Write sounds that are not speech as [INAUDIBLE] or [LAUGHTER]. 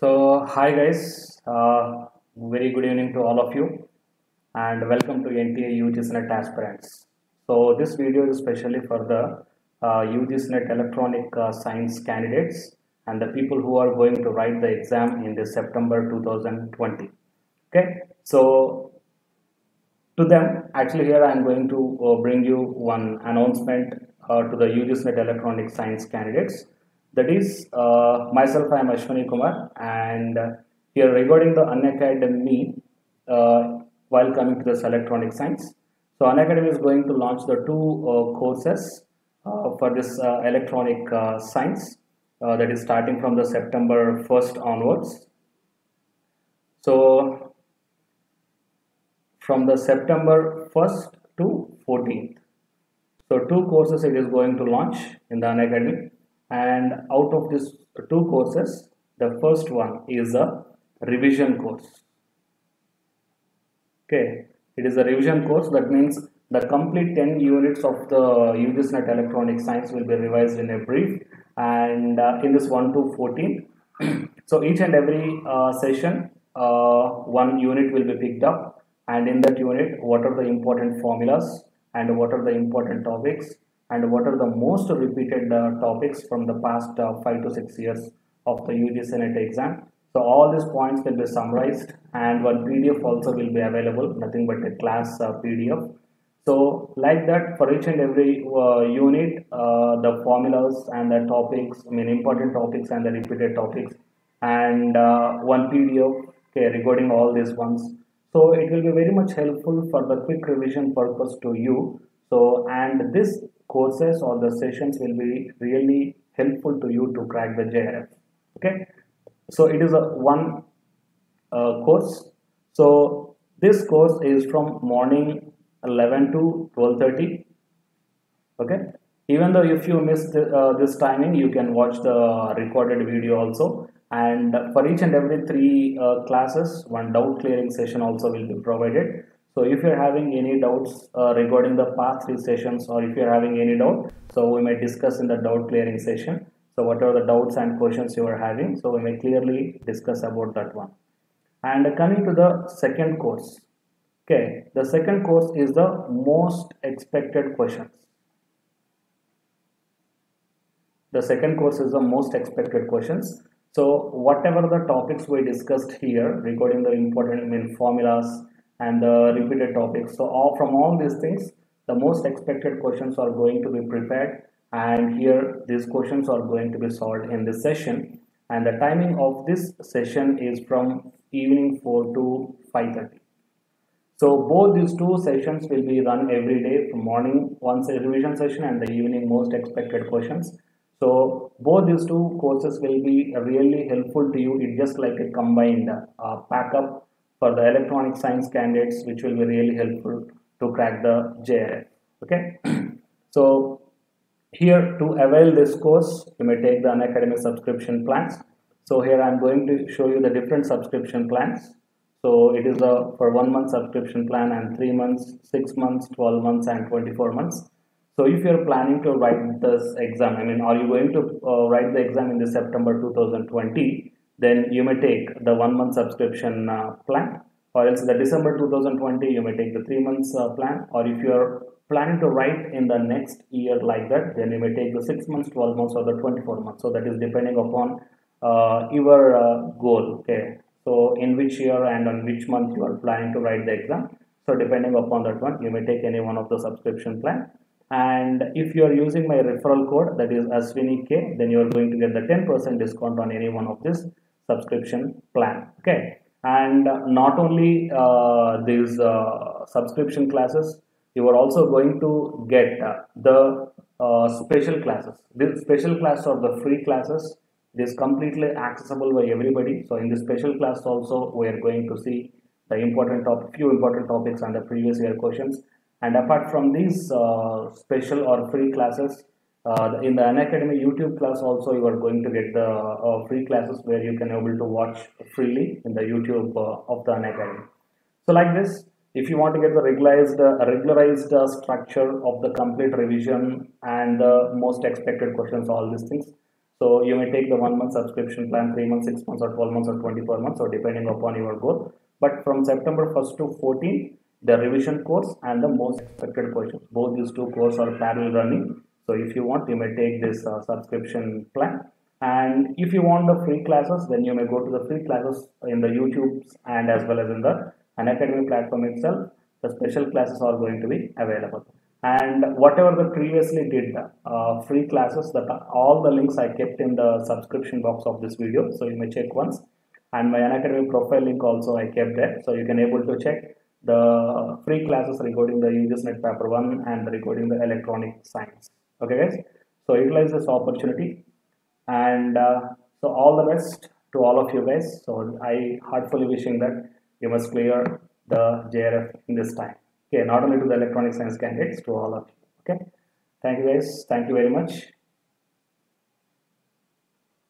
So, hi guys, uh, very good evening to all of you, and welcome to NTA UGC NET aspirants. So, this video is especially for the uh, UGC NET electronic uh, science candidates and the people who are going to write the exam in this September 2020. Okay, so to them, actually, here I am going to uh, bring you one announcement uh, to the UGC NET electronic science candidates that is uh, myself i am ashwani kumar and here regarding the unacademy uh, while coming to this electronic science. So unacademy is going to launch the two uh, courses uh, for this uh, electronic uh, science that is starting from the september 1st onwards. So from the september 1st to 14th so two courses it is going to launch in the unacademy and out of these two courses the first one is a revision course. Okay it is a revision course. That means the complete 10 units of the UGC NET electronic science will be revised in a brief and uh, in this 1 to 14 [CLEARS THROAT] so each and every uh, session uh, one unit will be picked up. And in that unit what are the important formulas and what are the important topics and what are the most repeated uh, topics from the past uh, 5 to 6 years of the UGC NET exam. So all these points will be summarized and one PDF also will be available, nothing but a class uh, PDF. So like that for each and every uh, unit, uh, the formulas and the topics, I mean important topics and the repeated topics and uh, one PDF okay, regarding all these ones. So it will be very much helpful for the quick revision purpose to you. So and this courses or the sessions will be really helpful to you to crack the JRF. Okay, so it is a one uh, course. So this course is from morning 11 to 12:30. Okay, even though if you miss uh, this timing, you can watch the recorded video also. And for each and every three uh, classes, one doubt clearing session also will be provided so if you're having any doubts uh, regarding the past three sessions or if you're having any doubt, so we may discuss in the doubt clearing session. So whatever the doubts and questions you are having, so we may clearly discuss about that one. And coming to the second course. Okay, the second course is the most expected questions. The second course is the most expected questions. So whatever the topics we discussed here regarding the important I mean formulas, and the repeated topics. So all, from all these things, the most expected questions are going to be prepared and here these questions are going to be solved in this session and the timing of this session is from evening 4 to 5.30. So both these two sessions will be run every day from morning once a revision session and the evening most expected questions. So both these two courses will be really helpful to you. It's just like a combined uh, backup for the electronic science candidates which will be really helpful to crack the JRF okay? [CLEARS THROAT] So here to avail this course you may take the unacademy subscription plans. So here I'm going to show you the different subscription plans. So it is a for one month subscription plan and three months six months 12 months and 24 months. So if you're planning to write this exam I mean are you going to uh, write the exam in the September 2020 then you may take the one month subscription uh, plan. Or else the December 2020 you may take the three months uh, plan. Or if you are planning to write in the next year like that then you may take the six months 12 months or the 24 months. So that is depending upon uh, your uh, goal okay? So in which year and on which month you are planning to write the exam. So depending upon that one you may take any one of the subscription plan. And if you are using my referral code that is Aswini K then you are going to get the 10% discount on any one of this subscription plan okay? And not only uh, these uh, subscription classes you are also going to get uh, the uh, special classes. This special class or the free classes it is completely accessible by everybody. So in the special class also we are going to see the important top few important topics and the previous year questions. And apart from these uh, special or free classes uh, in the Unacademy YouTube class also you are going to get the uh, free classes where you can able to watch freely in the YouTube uh, of the Unacademy. So like this, if you want to get the regularized, uh, regularized uh, structure of the complete revision and the most expected questions, all these things. So you may take the one month subscription plan, three months, six months, or 12 months, or 24 months, or depending upon your goal. But from September 1st to 14th, the revision course and the most expected questions. Both these two courses are parallel running. So if you want, you may take this uh, subscription plan. And if you want the free classes, then you may go to the free classes in the YouTube and as well as in the Unacademy platform itself. The special classes are going to be available. And whatever the previously did uh, free classes that all the links I kept in the subscription box of this video. So you may check once. And my Unacademy profile link also I kept there. So you can able to check the free classes regarding the UGC NET paper 1 and regarding the electronic science okay guys? So utilize this opportunity and uh, so all the best to all of you guys. So I heartfully wishing that you must clear the JRF in this time. Okay not only to the electronic science candidates to all of you. Okay? Thank you guys. Thank you very much